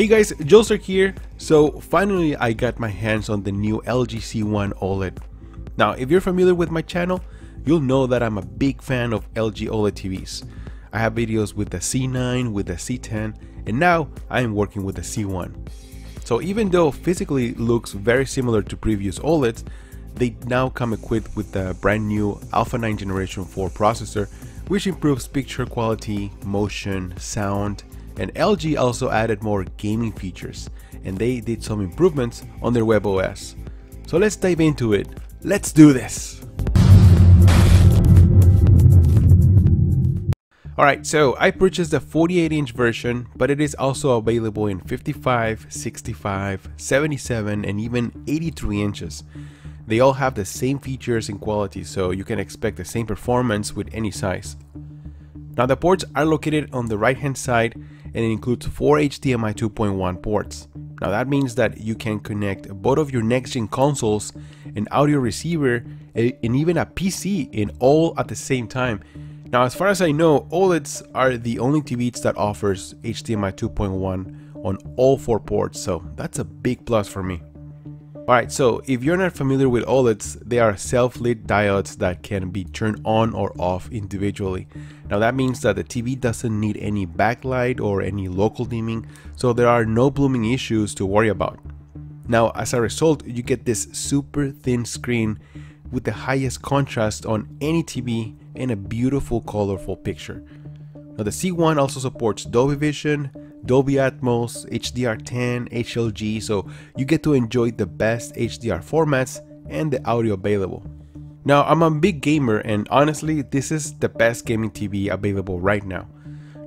Hey guys, Joelster here. So finally I got my hands on the new LG C1 OLED. Now if you're familiar with my channel, you'll know that I'm a big fan of LG OLED TVs. I have videos with the C9, with the C10, and now I am working with the C1. So even though physically looks very similar to previous OLEDs, they now come equipped with the brand new Alpha 9 Generation 4 processor, which improves picture quality, motion, sound, and LG also added more gaming features, and they did some improvements on their WebOS. So let's dive into it. Let's do this! Alright, so I purchased the 48 inch version, but it is also available in 55, 65, 77, and even 83 inches. They all have the same features and quality, so you can expect the same performance with any size. Now the ports are located on the right hand side and it includes 4 HDMI 2.1 ports. Now that means that you can connect both of your next gen consoles, an audio receiver, and even a PC in all at the same time. Now as far as I know, OLEDs are the only TVs that offers HDMI 2.1 on all four ports, so that's a big plus for me. Alright, so if you're not familiar with OLEDs, they are self-lit diodes that can be turned on or off individually. Now that means that the TV doesn't need any backlight or any local dimming, so there are no blooming issues to worry about. Now as a result, you get this super thin screen with the highest contrast on any TV and a beautiful colorful picture. Now the C1 also supports Dolby Vision, Dolby Atmos, HDR10, HLG, so you get to enjoy the best HDR formats and the audio available. Now, I'm a big gamer and honestly, this is the best gaming TV available right now.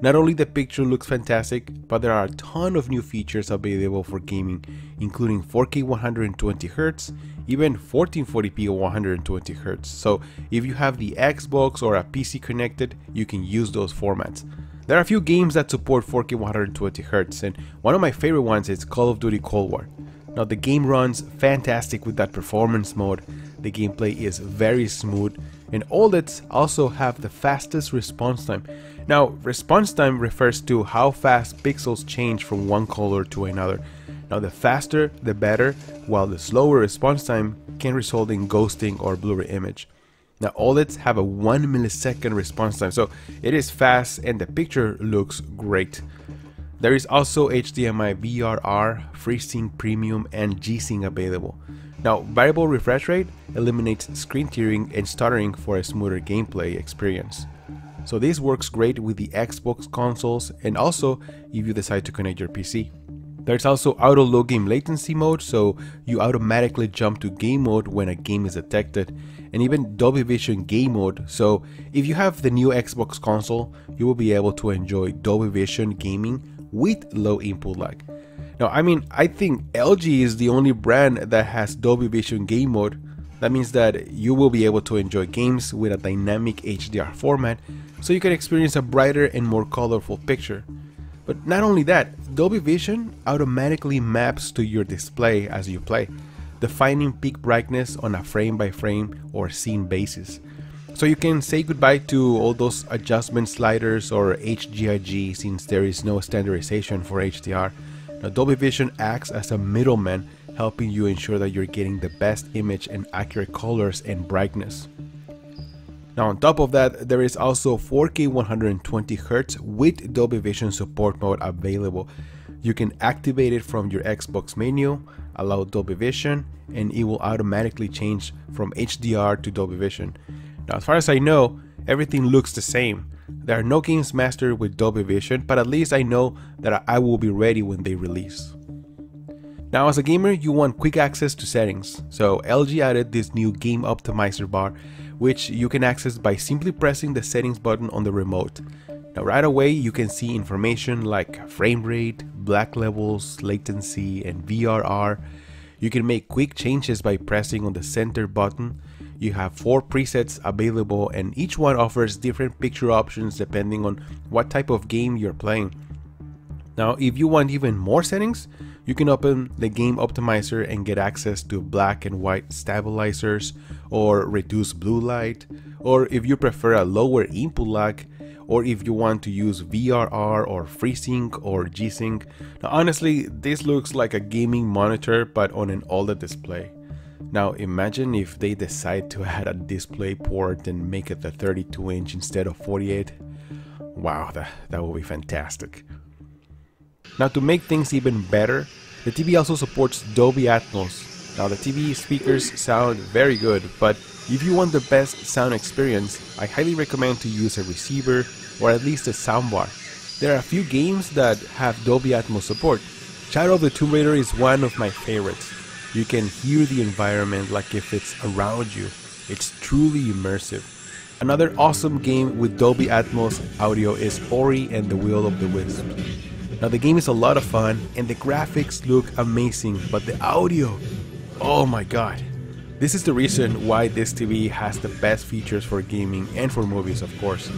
Not only the picture looks fantastic, but there are a ton of new features available for gaming, including 4K 120Hz, even 1440p 120Hz. So if you have the Xbox or a PC connected, you can use those formats. There are a few games that support 4K 120Hz, and one of my favorite ones is Call of Duty Cold War. Now the game runs fantastic with that performance mode, the gameplay is very smooth, and OLEDs also have the fastest response time. Now response time refers to how fast pixels change from one color to another. Now the faster the better, while the slower response time can result in ghosting or blurry image. Now OLEDs have a 1 millisecond response time, so it is fast and the picture looks great. There is also HDMI VRR, FreeSync Premium and G-Sync available. Now variable refresh rate eliminates screen tearing and stuttering for a smoother gameplay experience. So this works great with the Xbox consoles and also if you decide to connect your PC. There's also auto low game latency mode, so you automatically jump to game mode when a game is detected, and even Dolby Vision game mode, so if you have the new Xbox console, you will be able to enjoy Dolby Vision gaming with low input lag. Now, I mean, I think LG is the only brand that has Dolby Vision game mode. That means that you will be able to enjoy games with a dynamic HDR format, so you can experience a brighter and more colorful picture. But not only that, Dolby Vision automatically maps to your display as you play, defining peak brightness on a frame by frame or scene basis. So you can say goodbye to all those adjustment sliders or HGIG since there is no standardization for HDR. Now Dolby Vision acts as a middleman helping you ensure that you're getting the best image and accurate colors and brightness. Now on top of that, there is also 4K 120Hz with Dolby Vision support mode available. You can activate it from your Xbox menu, allow Dolby Vision, and it will automatically change from HDR to Dolby Vision. Now as far as I know, everything looks the same. There are no games mastered with Dolby Vision, but at least I know that I will be ready when they release. Now as a gamer, you want quick access to settings, so LG added this new Game Optimizer bar which you can access by simply pressing the settings button on the remote. Now right away you can see information like frame rate, black levels, latency, and VRR. You can make quick changes by pressing on the center button. You have four presets available and each one offers different picture options depending on what type of game you're playing. Now if you want even more settings, you can open the game optimizer and get access to black and white stabilizers or reduce blue light, or if you prefer a lower input lag, or if you want to use VRR or FreeSync or G-Sync. Now honestly, this looks like a gaming monitor but on an OLED display. Now imagine if they decide to add a display port and make it the 32 inch instead of 48. Wow, that, that would be fantastic. Now to make things even better, the TV also supports Dolby Atmos. Now the TV speakers sound very good, but if you want the best sound experience, I highly recommend to use a receiver or at least a soundbar. There are a few games that have Dolby Atmos support. Shadow of the Tomb Raider is one of my favorites. You can hear the environment like if it's around you. It's truly immersive. Another awesome game with Dolby Atmos audio is Ori and the Will of the Wisp. Now the game is a lot of fun and the graphics look amazing, but the audio, oh my god. This is the reason why this TV has the best features for gaming and for movies of course.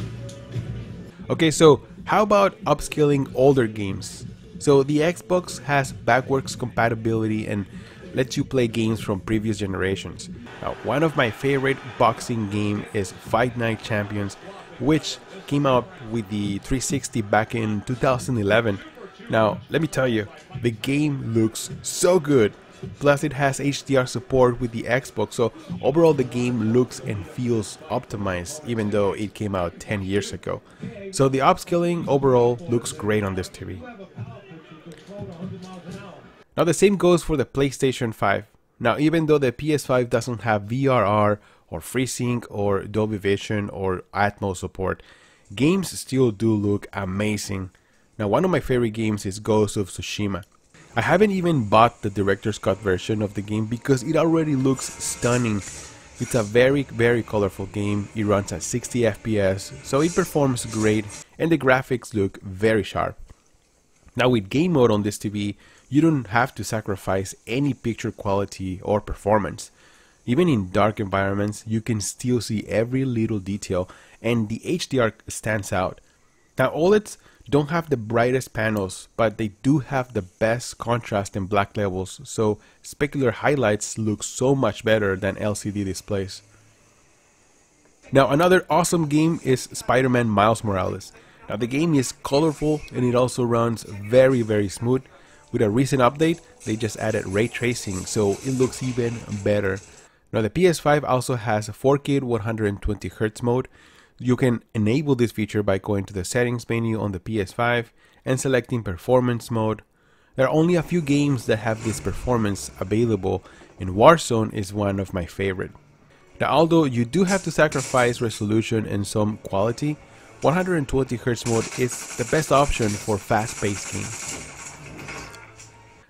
Okay, so how about upscaling older games? So the Xbox has backwards compatibility and lets you play games from previous generations. Now, one of my favorite boxing game is Fight Night Champions, which came out with the 360 back in 2011. Now, let me tell you, the game looks so good. Plus, it has HDR support with the Xbox, so overall, the game looks and feels optimized, even though it came out 10 years ago. So, the upscaling overall looks great on this TV. Now the same goes for the PlayStation 5. Now even though the PS5 doesn't have VRR or FreeSync or Dolby Vision or Atmos support, games still do look amazing. Now one of my favorite games is Ghost of Tsushima. I haven't even bought the director's cut version of the game because it already looks stunning. It's a very very colorful game, it runs at 60 FPS, so it performs great and the graphics look very sharp. Now with game mode on this TV, you don't have to sacrifice any picture quality or performance. Even in dark environments, you can still see every little detail and the HDR stands out. Now OLEDs don't have the brightest panels, but they do have the best contrast and black levels, so specular highlights look so much better than LCD displays. Now another awesome game is Spider-Man Miles Morales. Now the game is colorful and it also runs very very smooth with a recent update, they just added ray tracing, so it looks even better. Now the PS5 also has a 4K 120Hz mode. You can enable this feature by going to the settings menu on the PS5 and selecting performance mode. There are only a few games that have this performance available and Warzone is one of my favorite. Now although you do have to sacrifice resolution and some quality, 120Hz mode is the best option for fast-paced games.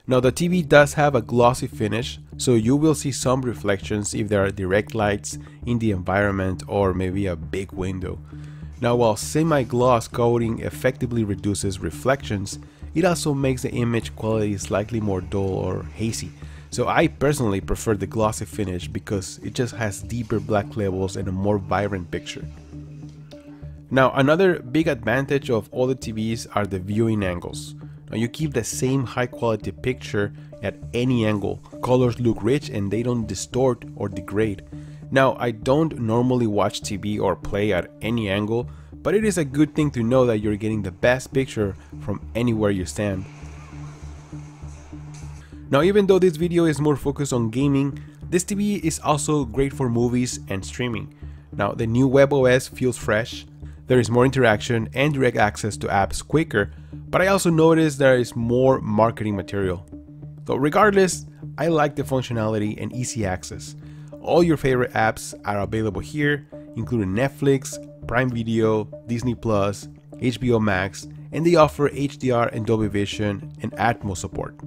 Now the TV does have a glossy finish, so you will see some reflections if there are direct lights in the environment or maybe a big window. Now while semi-gloss coating effectively reduces reflections, it also makes the image quality slightly more dull or hazy. So I personally prefer the glossy finish because it just has deeper black levels and a more vibrant picture. Now another big advantage of OLED TVs are the viewing angles. Now you keep the same high quality picture at any angle. Colors look rich and they don't distort or degrade. Now I don't normally watch TV or play at any angle, but it is a good thing to know that you're getting the best picture from anywhere you stand. Now even though this video is more focused on gaming, this TV is also great for movies and streaming. Now the new WebOS feels fresh, there is more interaction and direct access to apps quicker, but I also noticed there is more marketing material. So regardless, I like the functionality and easy access. All your favorite apps are available here, including Netflix, Prime Video, Disney Plus, HBO Max, and they offer HDR and Dolby Vision and Atmos support.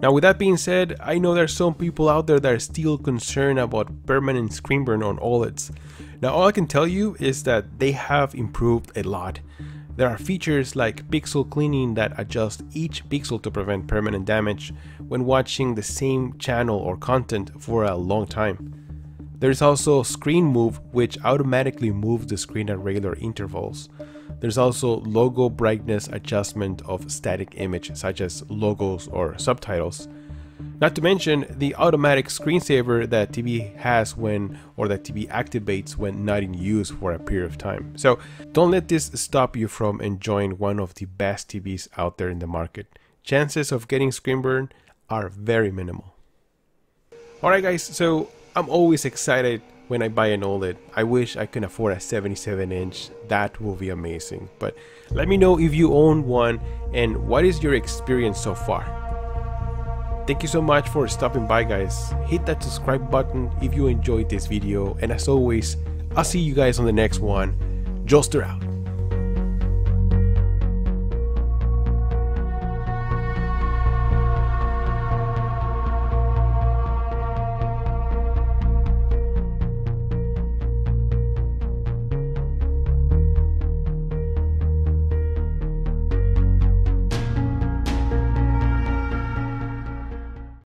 Now with that being said, I know there's some people out there that are still concerned about permanent screen burn on OLEDs. Now all I can tell you is that they have improved a lot. There are features like pixel cleaning that adjust each pixel to prevent permanent damage when watching the same channel or content for a long time. There's also screen move which automatically moves the screen at regular intervals. There's also logo brightness adjustment of static image such as logos or subtitles. Not to mention the automatic screensaver that TV has when or that TV activates when not in use for a period of time. So don't let this stop you from enjoying one of the best TVs out there in the market. Chances of getting screen burn are very minimal. Alright guys, so I'm always excited when I buy an OLED. I wish I could afford a 77 inch, that will be amazing. But let me know if you own one and what is your experience so far. Thank you so much for stopping by guys. Hit that subscribe button if you enjoyed this video and as always, I'll see you guys on the next one. Joelster out.